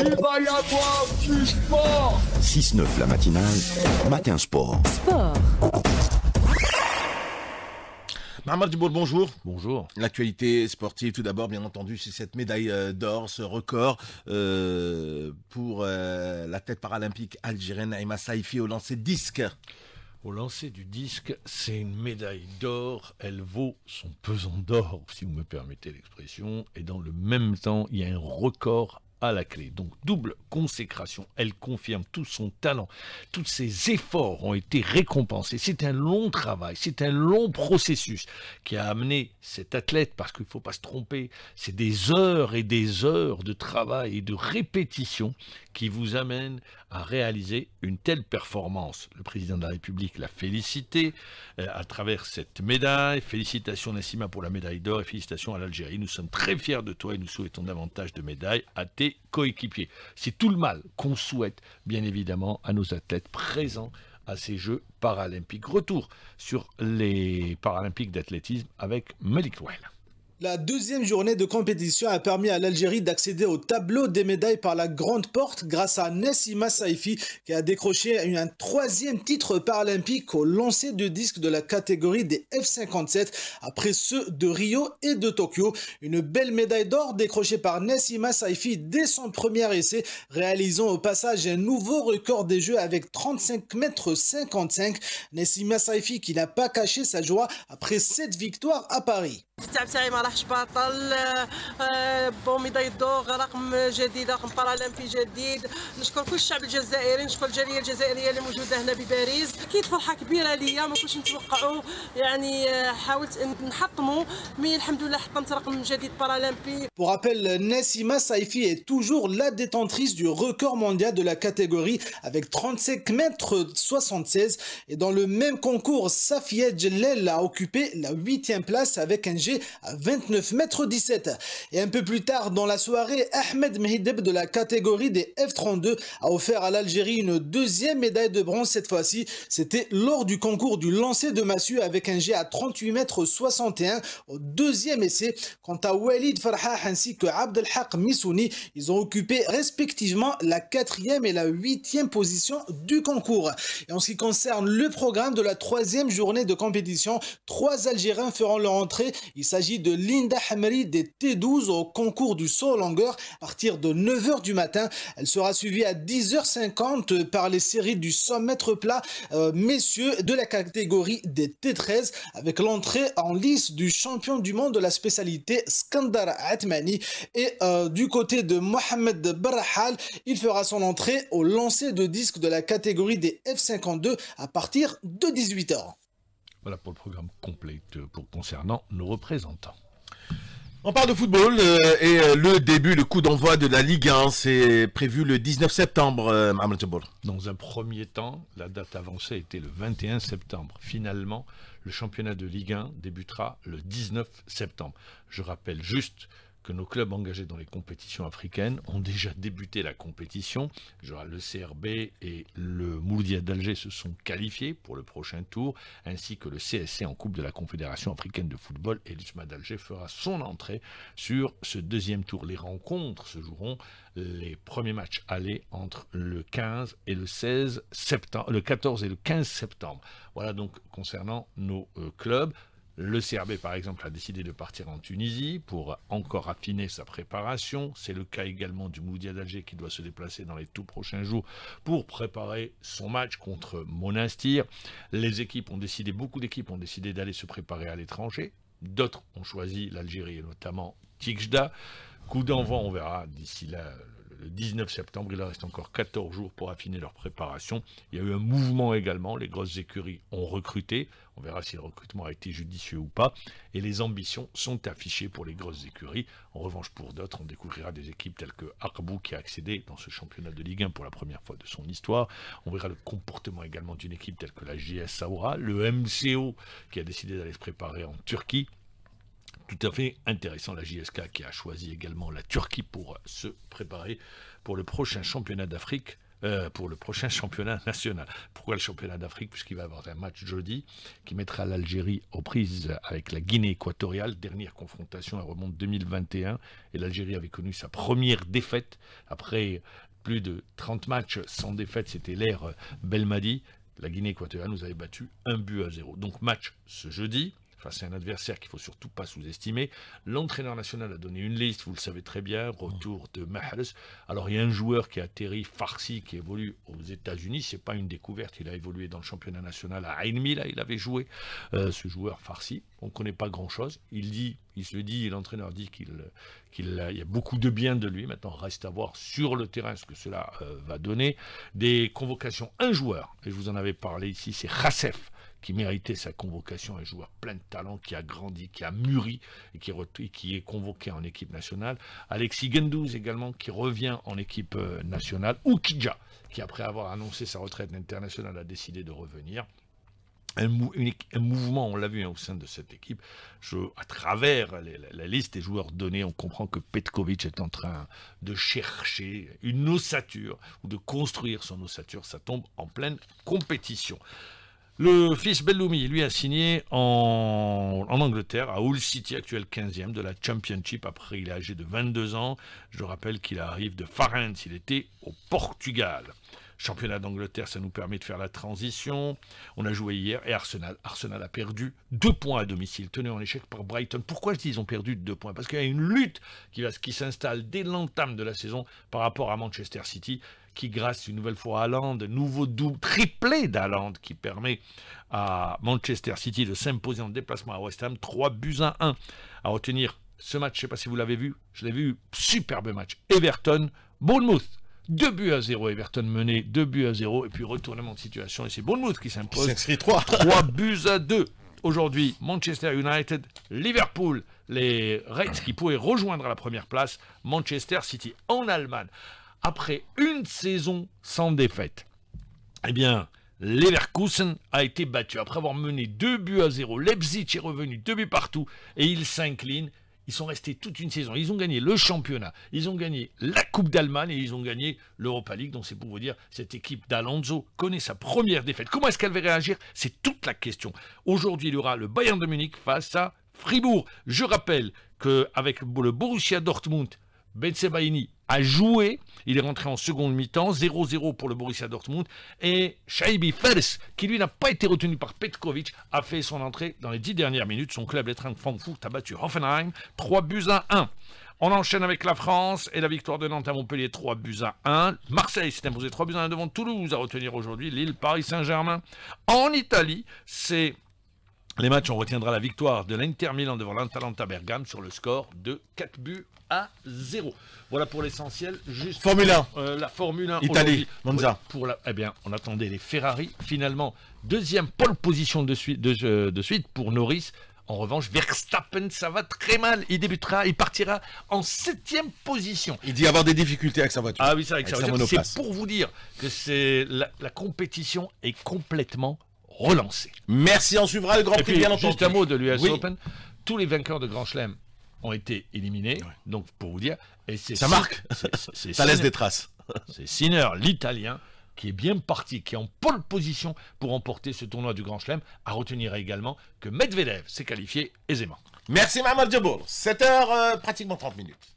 Il va y avoir du sport 6-9 la matinale, matin sport. Sport. Mohamed Dubourg, bonjour. Bonjour. L'actualité sportive, tout d'abord, bien entendu, c'est cette médaille euh, d'or, ce record euh, pour euh, la tête paralympique algérienne Naïma Saifi au lancer disque. Au lancer du disque, c'est une médaille d'or. Elle vaut son pesant d'or, si vous me permettez l'expression. Et dans le même temps, il y a un record à la clé. Donc double consécration, elle confirme tout son talent, tous ses efforts ont été récompensés. C'est un long travail, c'est un long processus qui a amené cet athlète, parce qu'il ne faut pas se tromper, c'est des heures et des heures de travail et de répétition qui vous amènent à réaliser une telle performance. Le président de la République l'a félicité euh, à travers cette médaille. Félicitations Nassima pour la médaille d'or et félicitations à l'Algérie. Nous sommes très fiers de toi et nous souhaitons davantage de médailles à tes coéquipiers. C'est tout le mal qu'on souhaite, bien évidemment, à nos athlètes présents à ces Jeux paralympiques. Retour sur les Paralympiques d'athlétisme avec Malik Well. La deuxième journée de compétition a permis à l'Algérie d'accéder au tableau des médailles par la grande porte grâce à Nessima Saifi qui a décroché un troisième titre paralympique au lancer de disque de la catégorie des F57 après ceux de Rio et de Tokyo. Une belle médaille d'or décrochée par Nessima Saifi dès son premier essai, réalisant au passage un nouveau record des Jeux avec 35 mètres 55. Nessima Saifi qui n'a pas caché sa joie après cette victoire à Paris. التعب تاعي ما راحش باطل بون ميداي دور رقم جديد رقم بارالمبي جديد نشكر كل الشعب الجزائري نشكر الجاليه الجزائريه اللي موجوده هنا بباريس اكيد فرحه كبيره ليا ما كنتش نتوقعوا يعني حاولت نحطموا مي الحمد لله حطمت رقم جديد بارالمبي Pour rappel, Nessima Saifi est toujours la détentrice du record mondial de la catégorie avec 35 mètres 76 et dans le même concours, Safia Djellel a occupé la huitième place avec un à 29 mètres 17. Et un peu plus tard dans la soirée, Ahmed Mehideb de la catégorie des F32 a offert à l'Algérie une deuxième médaille de bronze cette fois-ci. C'était lors du concours du lancer de massue avec un G à 38 mètres 61 au deuxième essai. Quant à Walid Farha ainsi que Abdelhaq Missouni, ils ont occupé respectivement la quatrième et la huitième position du concours. Et en ce qui concerne le programme de la troisième journée de compétition, trois Algériens feront leur entrée. Il s'agit de Linda Hamri des T12 au concours du saut en longueur à partir de 9h du matin. Elle sera suivie à 10h50 par les séries du 100 mètres plat euh, messieurs de la catégorie des T13 avec l'entrée en lice du champion du monde de la spécialité Skandar Atmani et euh, du côté de Mohamed Barahal, il fera son entrée au lancer de disque de la catégorie des F52 à partir de 18h. Voilà pour le programme complet pour concernant nos représentants. On parle de football euh, et euh, le début, le coup d'envoi de la Ligue 1, c'est prévu le 19 septembre, euh. Dans un premier temps, la date avancée était le 21 septembre. Finalement, le championnat de Ligue 1 débutera le 19 septembre. Je rappelle juste que nos clubs engagés dans les compétitions africaines ont déjà débuté la compétition. Le CRB et le Mouloudia d'Alger se sont qualifiés pour le prochain tour, ainsi que le CSC en Coupe de la Confédération africaine de football. Et l'USMA d'Alger fera son entrée sur ce deuxième tour. Les rencontres se joueront les premiers matchs aller entre le 15 et le 16 septembre, le 14 et le 15 septembre. Voilà donc concernant nos euh, clubs. Le CRB, par exemple, a décidé de partir en Tunisie pour encore affiner sa préparation. C'est le cas également du Moudia d'Alger qui doit se déplacer dans les tout prochains jours pour préparer son match contre Monastir. Les équipes ont décidé, beaucoup d'équipes ont décidé d'aller se préparer à l'étranger. D'autres ont choisi l'Algérie et notamment Tijda. Coup d'envoi, on verra d'ici là le 19 septembre. Il reste encore 14 jours pour affiner leur préparation. Il y a eu un mouvement également. Les grosses écuries ont recruté. On verra si le recrutement a été judicieux ou pas. Et les ambitions sont affichées pour les grosses écuries. En revanche, pour d'autres, on découvrira des équipes telles que Arbou qui a accédé dans ce championnat de Ligue 1 pour la première fois de son histoire. On verra le comportement également d'une équipe telle que la JS Saoura, le MCO qui a décidé d'aller se préparer en Turquie tout à fait intéressant. La JSK qui a choisi également la Turquie pour se préparer pour le prochain championnat d'Afrique euh, pour le prochain championnat national. Pourquoi le championnat d'Afrique? Puisqu'il va y avoir un match jeudi qui mettra l'Algérie aux prises avec la Guinée équatoriale. Dernière confrontation, elle remonte 2021 et l'Algérie avait connu sa première défaite après plus de 30 matchs sans défaite. C'était l'ère Belmadi. La Guinée équatoriale nous avait battu un but à zéro. Donc match ce jeudi c'est un adversaire qu'il faut surtout pas sous-estimer. L'entraîneur national a donné une liste, vous le savez très bien, retour de Mahrez. Alors il y a un joueur qui a atterri, Farsi, qui évolue aux États-Unis. C'est pas une découverte, il a évolué dans le championnat national à Aïnmi, là, il avait joué. Euh, ce joueur Farsi, on ne connaît pas grand-chose. Il dit, il se dit, l'entraîneur dit qu'il qu'il y a beaucoup de bien de lui. Maintenant, reste à voir sur le terrain ce que cela euh, va donner. Des convocations, un joueur, et je vous en avais parlé ici, c'est Rassef qui méritait sa convocation, un joueur plein de talent, qui a grandi, qui a mûri et qui, est convoqué en équipe nationale. Alexis Gendouz également, qui revient en équipe euh, nationale. Ou Kidja, qui après avoir annoncé sa retraite internationale a décidé de revenir. Un, mouvement, on l'a vu hein, au sein de cette équipe. À travers la, liste des joueurs donnés, on comprend que Petkovic est en train de chercher une ossature ou de construire son ossature. Ça tombe en pleine compétition. Le fils Belloumi, lui, a signé en, Angleterre, à Hull City, actuel 15e de la Championship. Après, il est âgé de 22 ans. Je rappelle qu'il arrive de Farennes. Il était au Portugal. Championnat d'Angleterre, ça nous permet de faire la transition. On a joué hier et Arsenal. Arsenal a perdu deux points à domicile, tenu en échec par Brighton. Pourquoi je dis ils ont perdu deux points? Parce qu'il y a une lutte qui, qui s'installe dès l'entame de la saison par rapport à Manchester City qui grâce une nouvelle fois à Haaland, nouveau double, triplé d'Haaland qui permet à Manchester City de s'imposer en déplacement à West Ham, 3 buts à 1. À retenir ce match, je ne sais pas si vous l'avez vu, je l'ai vu, superbe match. Everton, Bournemouth. 2 buts à 0, Everton mené 2 buts à 0, et puis retournement de situation, et c'est Bournemouth qui s'impose. 3. 3 buts à 2. Aujourd'hui, Manchester United, Liverpool, les Reds qui pourraient rejoindre la première place, Manchester City en Allemagne après une saison sans défaite. Eh bien, Leverkusen a été battu après avoir mené 2 buts à 0. Leipzig est revenu 2 buts partout et ils s'inclinent. Ils sont restés toute une saison. Ils ont gagné le championnat, ils ont gagné la Coupe d'Allemagne et ils ont gagné l'Europa League. Donc c'est pour vous dire, cette équipe d'Alonso connaît sa première défaite. Comment est-ce qu'elle va réagir? C'est toute la question. Aujourd'hui, il y aura le Bayern de Munich face à Fribourg. Je rappelle qu'avec le Borussia Dortmund, Betsebaini a joué, il est rentré en seconde mi-temps, 0-0 pour le Borussia Dortmund, et Shaibi Fers, qui lui n'a pas été retenu par Petkovic, a fait son entrée dans les dix dernières minutes. Son club, les Frankfurt, a battu Hoffenheim, 3 buts à 1. On enchaîne avec la France et la victoire de Nantes à Montpellier, 3 buts à 1. Marseille s'est imposé 3 buts à 1 devant Toulouse à retenir aujourd'hui. Lille, Paris Saint-Germain. En Italie, c'est les matchs, on retiendra la victoire de l'Inter Milan devant l'Atalanta Bergame sur le score de 4 buts à 0. Voilà pour l'essentiel. Juste Formule 1. Euh, la Formule 1. Italie, Monza. Pour la, eh bien, on attendait les Ferrari. Finalement, deuxième pole position de suite, de, de suite pour Norris. En revanche, Verstappen, ça va très mal. Il débutera, il partira en septième position. Il dit avoir des difficultés avec sa voiture. Ah oui, c'est avec, sa voiture. C'est pour vous dire que c'est la, la compétition est complètement relancée. Merci, on suivra le Grand Prix, bien entendu. Juste un mot de l'US Open. Tous les vainqueurs de Grand Chelem ont été éliminés. Donc, pour vous dire. Et ça marque. ça laisse des traces. C'est Sinner, l'Italien, qui est bien parti, qui est en pole position pour remporter ce tournoi du Grand Chelem. À retenir également que Medvedev s'est qualifié aisément. Merci Mahmoud Djabour. 7h, euh, pratiquement 30 minutes.